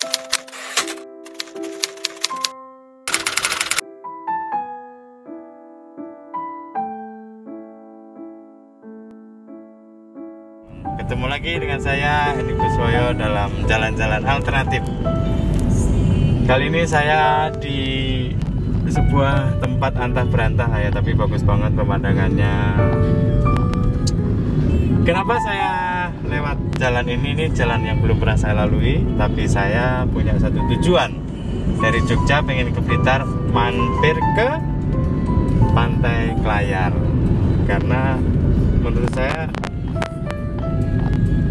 Ketemu lagi dengan saya Hendy Kuswoyo dalam jalan-jalan alternatif. Kali ini saya di sebuah tempat antah berantah ya, tapi bagus banget pemandangannya. Kenapa saya lewat jalan ini? Ini jalan yang belum pernah saya lalui, tapi saya punya satu tujuan dari Jogja pengen ke Blitar, mampir ke Pantai Klayar. Karena menurut saya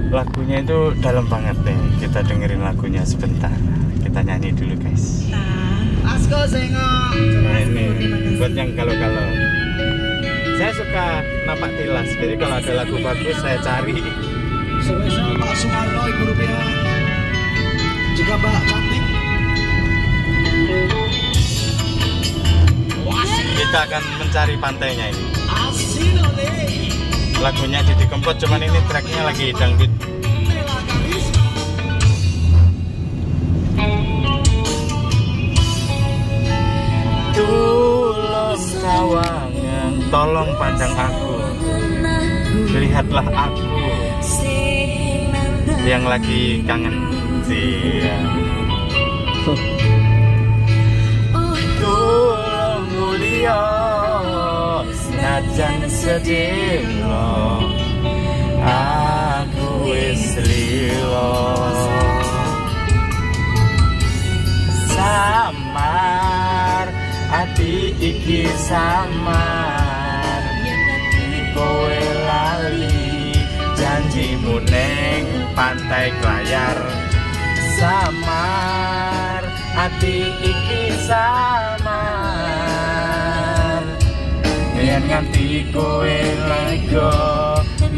lagunya itu dalam banget deh. Kita dengerin lagunya sebentar. Kita nyanyi dulu guys. Asko sengok. Nah ini buat yang kalau-kalau. Saya suka napak tilas. Jadi kalau ada lagu bagus saya cari. Spesial Pak Sumarno Ibu Rupiah. Juga Mbak Cantik. Kita akan mencari pantainya ini. Lagunya Didi Kempot, cuman ini tracknya lagi dangdut. Tulung sawangan, tolong pandang aku. Lihatlah aku yang lagi kangen sih. Tulung mulia, najan sedilo, aku wis. Samar, ati iki samar, kowe lali janjimu neng pantai Klayar. Samar, ati iki samar, yen nganti kowe lego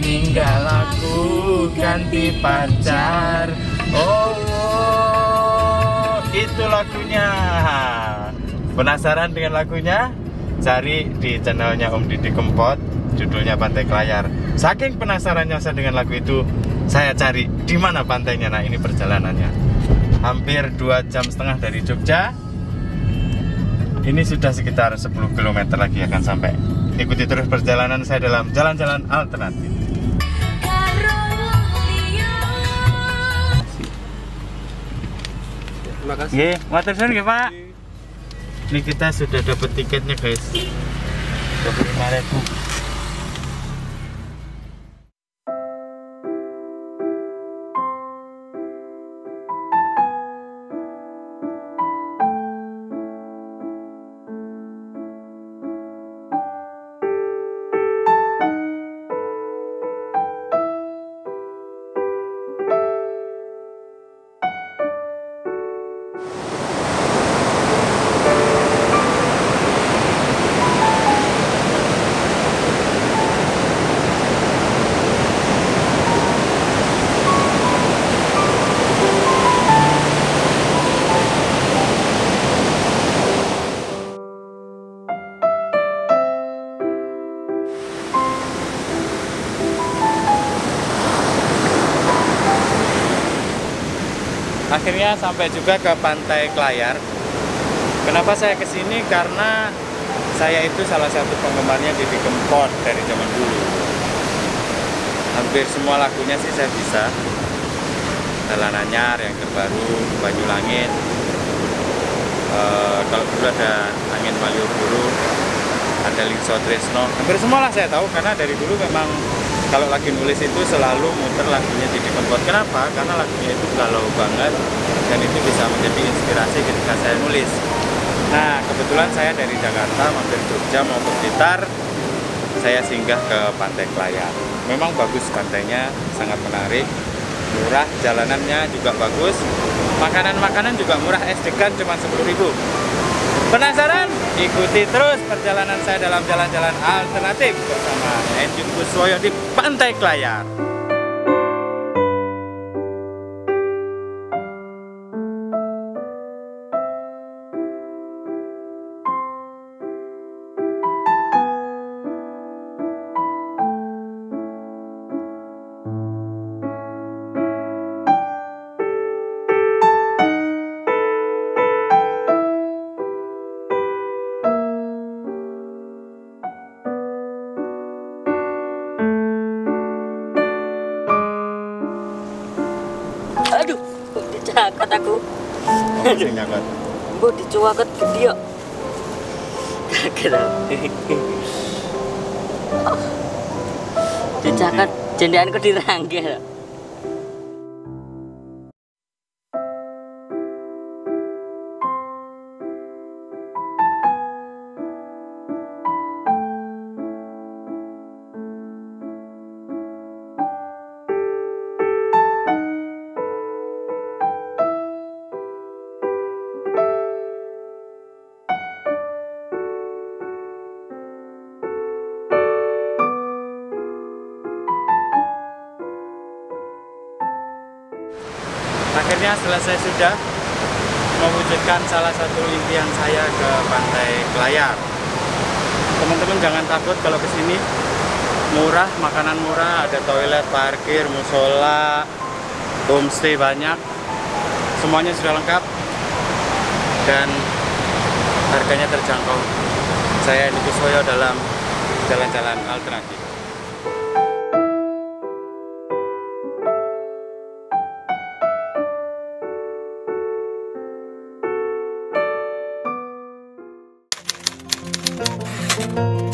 ninggal aku ganti pacar. Oh, oh, itu lagunya. Penasaran dengan lagunya? Cari di channelnya Om Didi Kempot, judulnya Pantai Klayar. Saking penasarannya saya dengan lagu itu, saya cari di mana pantainya. Nah, ini perjalanannya. Hampir dua jam setengah dari Jogja. Ini sudah sekitar 10 km lagi akan sampai. Ikuti terus perjalanan saya dalam jalan-jalan alternatif. Terima kasih. Suwun nggih, Pak. Ini kita sudah dapat tiketnya, guys. Dapat 5000. Akhirnya sampai juga ke Pantai Klayar. Kenapa saya ke sini? Karena saya itu salah satu penggemarnya Didi Kempot dari zaman dulu. Hampir semua lagunya sih saya bisa. Jalan Anyar yang terbaru, Banyu Langit. Eh, kalau dulu ada Angin Malioboro, ada Lingso Tresno. Hampir semua lah saya tahu karena dari dulu memang kalau lagi nulis itu selalu muter lagunya Didi Kempot. Kenapa? Karena lagunya itu galau banget dan itu bisa menjadi inspirasi ketika saya nulis. Nah, kebetulan saya dari Jakarta mampir Jogja mau ke Blitar, saya singgah ke Pantai Klayar. Memang bagus pantainya, sangat menarik, murah, jalanannya juga bagus, makanan-makanan juga murah, SD kan cuma 10.000. Penasaran? Ikuti terus perjalanan saya dalam jalan-jalan alternatif bersama Enjun Kuswoyo di Pantai Klayar. Aku. Sing nyakot. Mbok dicuwaket gede kok. Kagak. Dicakat jendeanku diranggil. Akhirnya selesai sudah mewujudkan salah satu impian saya ke Pantai Kelayar. Teman-teman jangan takut kalau ke sini murah, makanan murah, ada toilet, parkir, musola, homestay banyak. Semuanya sudah lengkap dan harganya terjangkau. Saya Niki Kuswoyo dalam jalan-jalan alternatif. you.